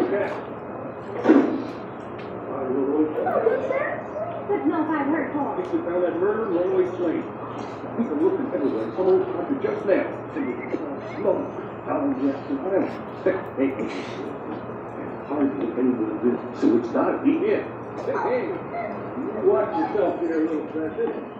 a cat? But no, if I heard Paul. Guess we found that murdered runaway slave. Been looking everywhere. Some old country just now. Slow. Down Jackson Island. Hey, hardly anyone of this. So it's not he in. Hey, hey. You watch yourself here, little bastard.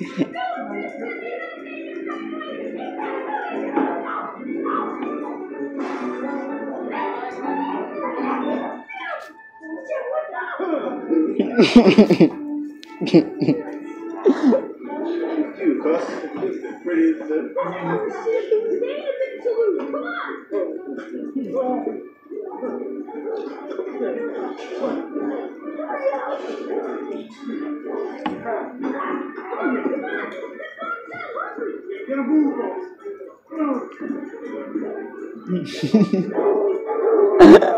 Good arms, guys. You was a boy. They supposed to come, but not me. You was a girl doing this, that, that, that, six, seven, eight, nine, ten, Who was you? You, huh? Just the prettiest. Get a move on. We was off, heading down to Mine, Mississippi on a journey to Canada. Set to your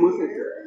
música